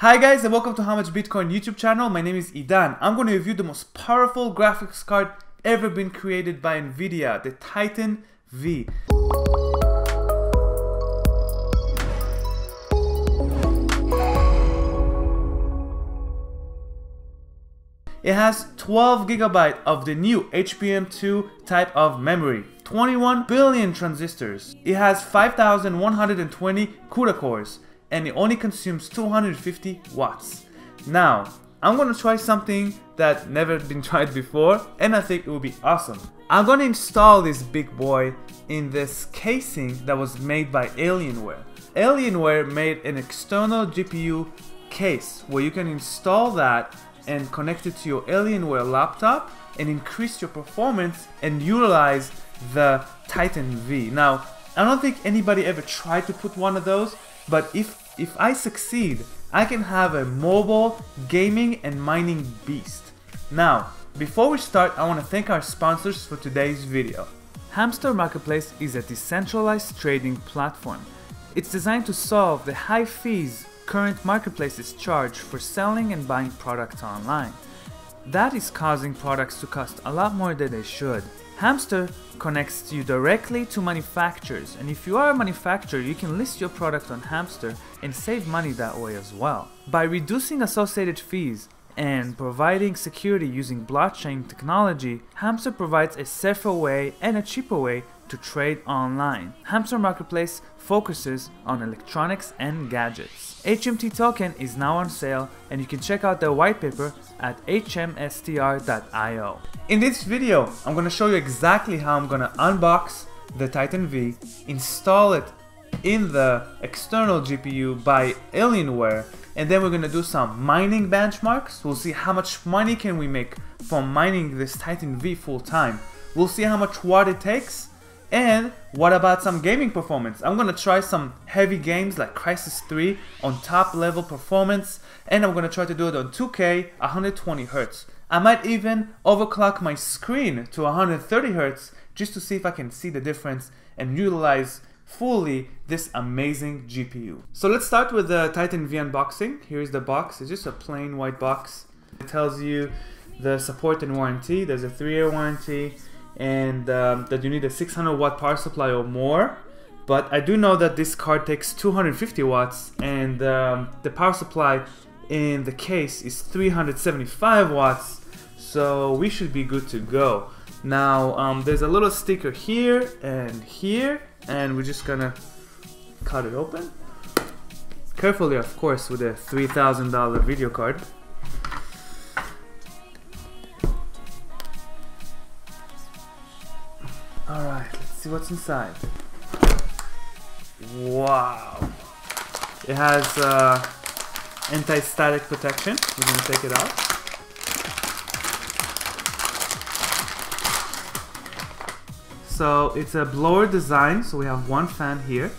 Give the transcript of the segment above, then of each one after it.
Hi guys and welcome to How Much Bitcoin YouTube channel. My name is Idan. I'm going to review the most powerful graphics card ever been created by Nvidia, the Titan V. It has 12 gigabyte of the new HBM2 type of memory, 21 billion transistors. It has 5120 CUDA cores and it only consumes 250 watts. Now, I'm gonna try something that never been tried before and I think it will be awesome. I'm gonna install this big boy in this casing that was made by Alienware. Alienware made an external GPU case where you can install that and connect it to your Alienware laptop and increase your performance and utilize the Titan V. Now, I don't think anybody ever tried to put one of those, but if if I succeed, I can have a mobile gaming and mining beast. Now, before we start, I want to thank our sponsors for today's video. Hamster Marketplace is a decentralized trading platform. It's designed to solve the high fees current marketplaces charge for selling and buying products online. That is causing products to cost a lot more than they should. Hamster connects you directly to manufacturers, and if you are a manufacturer, you can list your product on Hamster and save money that way as well. By reducing associated fees and providing security using blockchain technology, Hamster provides a safer way and a cheaper way to trade online. Hamster Marketplace focuses on electronics and gadgets. HMT token is now on sale and you can check out their white paper at hmstr.io. In this video, I'm to show you exactly how I'm to unbox the Titan V, install it in the external GPU by Alienware, and then we're to do some mining benchmarks. We'll see how much money can we make from mining this Titan V full time. We'll see how much watt it takes and what about some gaming performance? I'm gonna try some heavy games like Crysis 3 on top level performance and I'm gonna try to do it on 2K 120 Hz. I might even overclock my screen to 130 Hz just to see if I can see the difference and utilize fully this amazing GPU. So let's start with the Titan V unboxing. Here's the box, it's just a plain white box. It tells you the support and warranty. There's a three year warranty and um, that you need a 600 watt power supply or more. But I do know that this card takes 250 watts and um, the power supply in the case is 375 watts. So we should be good to go. Now um, there's a little sticker here and here and we're just gonna cut it open. Carefully of course with a $3,000 video card. See what's inside. Wow. It has uh, anti-static protection. We're going to take it out. So it's a blower design, so we have one fan here.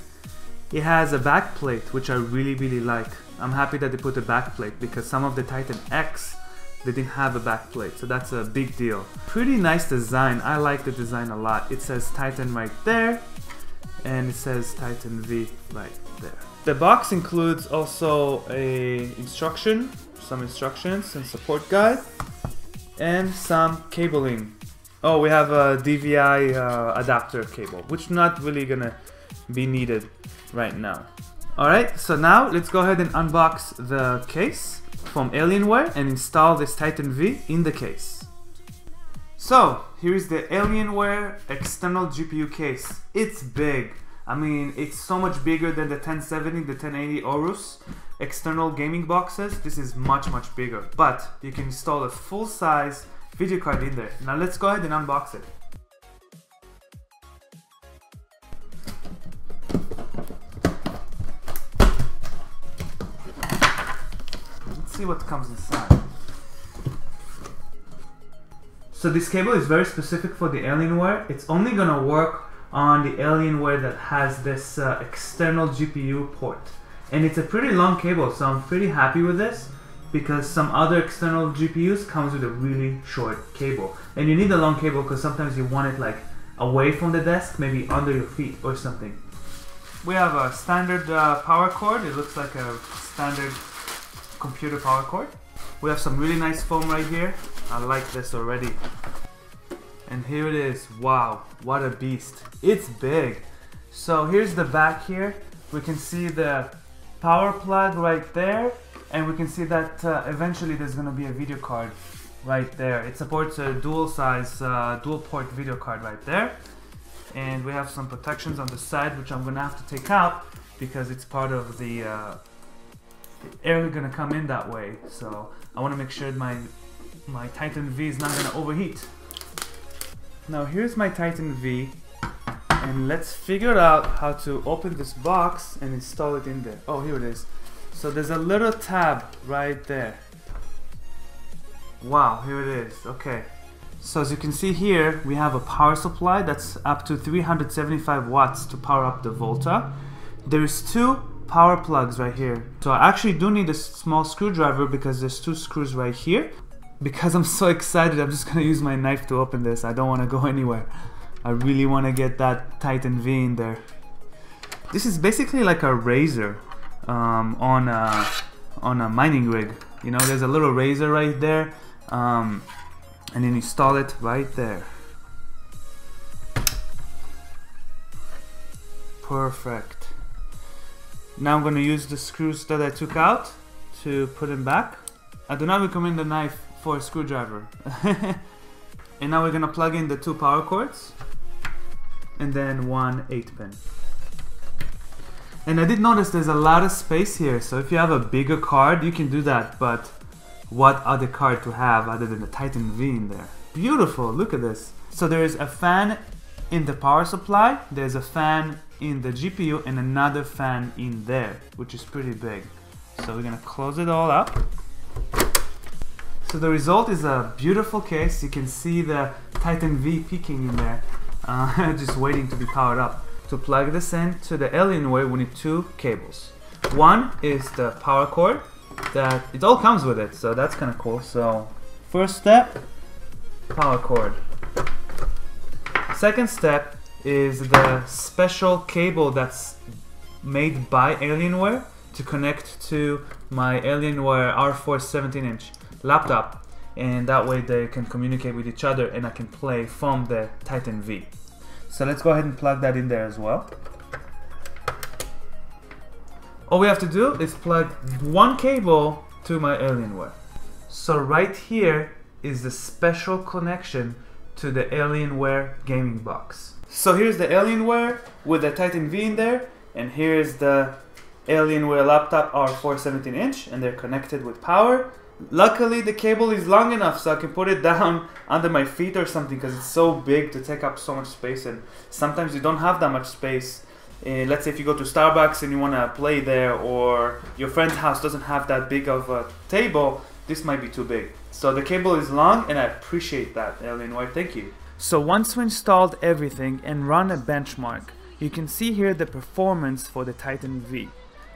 It has a back plate, which I really, really like. I'm happy that they put a back plate because some of the Titan X they didn't have a back plate, so that's a big deal. Pretty nice design, I like the design a lot. It says Titan right there, and it says Titan V right there. The box includes also a instruction, some instructions and support guide, and some cabling. Oh, we have a DVI uh, adapter cable, which not really gonna be needed right now. Alright, so now let's go ahead and unbox the case from Alienware and install this Titan V in the case. So, here is the Alienware external GPU case. It's big. I mean, it's so much bigger than the 1070, the 1080 Aorus external gaming boxes. This is much, much bigger. But you can install a full-size video card in there. Now let's go ahead and unbox it. See what comes inside. So this cable is very specific for the Alienware. It's only gonna work on the Alienware that has this uh, external GPU port. And it's a pretty long cable, so I'm pretty happy with this because some other external GPUs comes with a really short cable. And you need a long cable because sometimes you want it like away from the desk, maybe under your feet or something. We have a standard uh, power cord. It looks like a standard computer power cord. We have some really nice foam right here. I like this already. And here it is. Wow, what a beast. It's big. So here's the back here. We can see the power plug right there. And we can see that uh, eventually there's gonna be a video card right there. It supports a dual size, uh, dual port video card right there. And we have some protections on the side, which I'm gonna have to take out because it's part of the, uh, the air gonna come in that way. So I wanna make sure my, my Titan V is not gonna overheat. Now here's my Titan V and let's figure out how to open this box and install it in there. Oh, here it is. So there's a little tab right there. Wow, here it is. Okay. So as you can see here, we have a power supply that's up to 375 watts to power up the Volta. There's two power plugs right here. So I actually do need a small screwdriver because there's two screws right here. Because I'm so excited, I'm just gonna use my knife to open this. I don't wanna go anywhere. I really wanna get that Titan V in there. This is basically like a riser um, on, a, on a mining rig. You know, there's a little riser right there. Um, and then install it right there. Perfect. Now I'm going to use the screws that I took out to put them back. I do not recommend the knife for a screwdriver. and now we're going to plug in the two power cords and then one 8 pin. And I did notice there's a lot of space here, so if you have a bigger card, you can do that, but what other card to have other than the Titan V in there? Beautiful, look at this. So there is a fan in the power supply, there's a fan in the GPU, and another fan in there, which is pretty big. So we're gonna close it all up. So the result is a beautiful case. You can see the Titan V peeking in there, uh, just waiting to be powered up. To plug this in to the Alienware, we need two cables. One is the power cord that it all comes with it, so that's kind of cool. So first step, power cord. Second step is the special cable that's made by Alienware to connect to my Alienware R4 17 inch laptop and that way they can communicate with each other and I can play from the Titan V. So let's go ahead and plug that in there as well. All we have to do is plug one cable to my Alienware. So right here is the special connection to the Alienware gaming box. So here's the Alienware with the Titan V in there, and here's the Alienware laptop R4 17 inch, and they're connected with power. Luckily, the cable is long enough so I can put it down under my feet or something because it's so big to take up so much space, and sometimes you don't have that much space. Uh, let's say if you go to Starbucks and you want to play there, or your friend's house doesn't have that big of a table, this might be too big. So the cable is long, and I appreciate that, Alienware. Thank you. So once we installed everything and run a benchmark, you can see here the performance for the Titan V.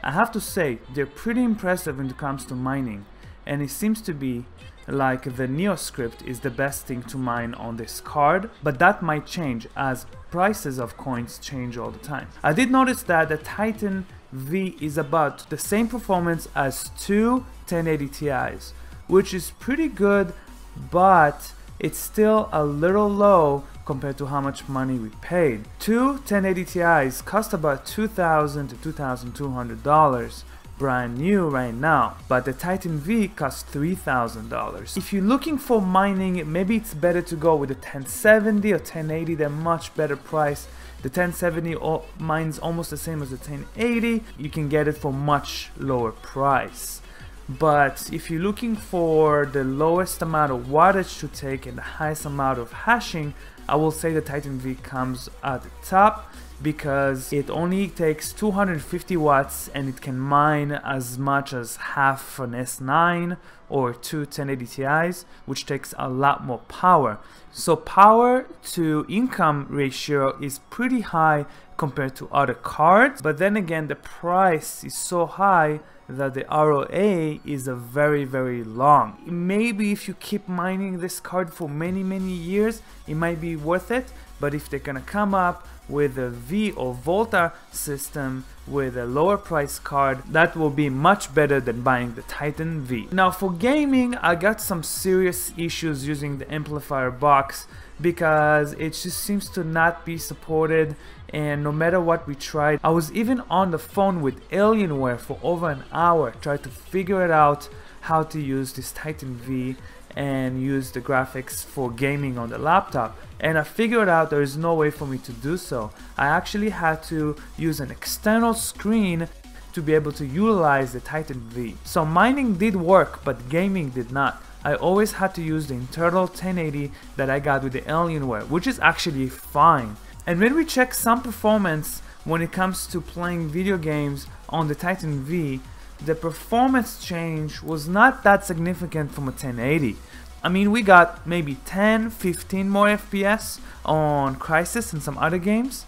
I have to say, they're pretty impressive when it comes to mining, and it seems to be like the NeoScrypt is the best thing to mine on this card, but that might change as prices of coins change all the time. I did notice that the Titan V is about the same performance as two 1080 Ti's, which is pretty good, but it's still a little low compared to how much money we paid. Two 1080 Ti's cost about 2,000 to $2,200 brand new right now, but the Titan V costs $3,000. If you're looking for mining, maybe it's better to go with the 1070 or 1080, they're much better price. The 1070 mines almost the same as the 1080, you can get it for much lower price. But if you're looking for the lowest amount of wattage to take and the highest amount of hashing, I will say the Titan V comes at the top because it only takes 250 watts and it can mine as much as half an S9 or two 1080 Ti's which takes a lot more power. So power to income ratio is pretty high compared to other cards but then again the price is so high that the ROA is a very very long. Maybe if you keep mining this card for many many years it might be worth it but if they're gonna come up with a V or Volta system with a lower price card that will be much better than buying the Titan V. Now for gaming, I got some serious issues using the amplifier box because it just seems to not be supported. And no matter what we tried I was even on the phone with Alienware for over an hour trying to figure it out how to use this Titan V and use the graphics for gaming on the laptop. And I figured out there is no way for me to do so. I actually had to use an external screen to be able to utilize the Titan V. So mining did work but gaming did not I always had to use the internal 1080 that I got with the Alienware, which is actually fine. And when we check some performance when it comes to playing video games on the Titan V, the performance change was not that significant from a 1080. I mean, we got maybe 10, 15 more FPS on Crysis and some other games,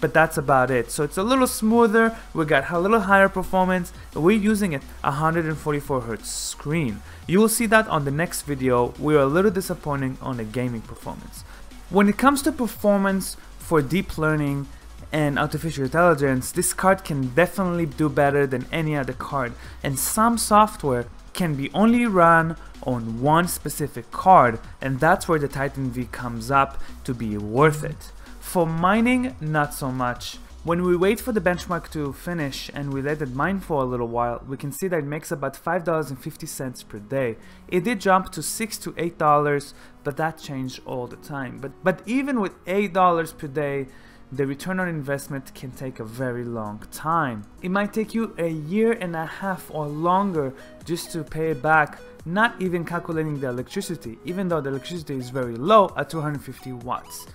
but that's about it. So it's a little smoother, we got a little higher performance, we're using a 144Hz screen. You will see that on the next video, we are a little disappointing on the gaming performance. When it comes to performance for deep learning and artificial intelligence, this card can definitely do better than any other card and some software can be only run on one specific card and that's where the Titan V comes up to be worth it. For mining, not so much. When we wait for the benchmark to finish and we let it mine for a little while, we can see that it makes about $5.50 per day. It did jump to 6 to $8, but that changed all the time. But, but even with $8 per day, the return on investment can take a very long time. It might take you a year and a half or longer just to pay back, not even calculating the electricity, even though the electricity is very low at 250 watts.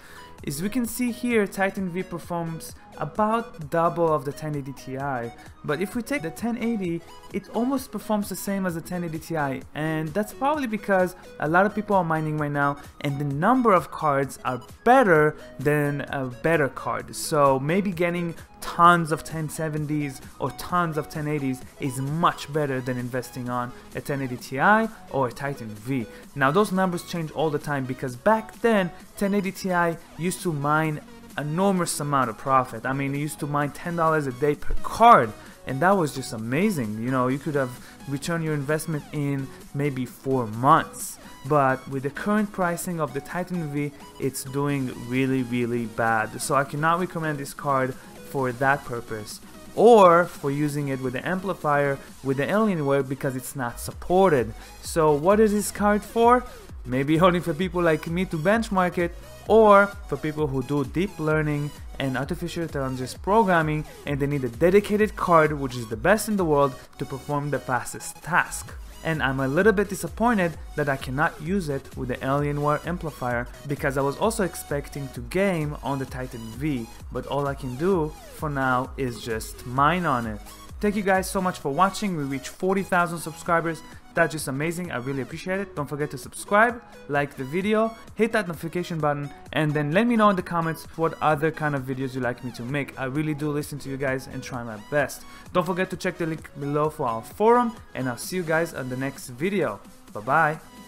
As we can see here, Titan V performs about double of the 1080 Ti, but if we take the 1080, it almost performs the same as the 1080 Ti, and that's probably because a lot of people are mining right now, and the number of cards are better than a better card, so maybe getting tons of 1070s or tons of 1080s is much better than investing on a 1080 Ti or a Titan V. Now those numbers change all the time because back then 1080 Ti used to mine enormous amount of profit. I mean, it used to mine $10 a day per card and that was just amazing. You know, you could have returned your investment in maybe 4 months. But with the current pricing of the Titan V, it's doing really really bad. So I cannot recommend this card for that purpose or for using it with the amplifier with the Alienware because it's not supported. So what is this card for? Maybe only for people like me to benchmark it or for people who do deep learning and artificial intelligence programming and they need a dedicated card which is the best in the world to perform the fastest task and I'm a little bit disappointed that I cannot use it with the Alienware amplifier because I was also expecting to game on the Titan V, but all I can do for now is just mine on it. Thank you guys so much for watching. We reached 40,000 subscribers. That's just amazing. I really appreciate it. Don't forget to subscribe, like the video, hit that notification button, and then let me know in the comments what other kind of videos you like me to make. I really do listen to you guys and try my best. Don't forget to check the link below for our forum, and I'll see you guys on the next video. Bye bye.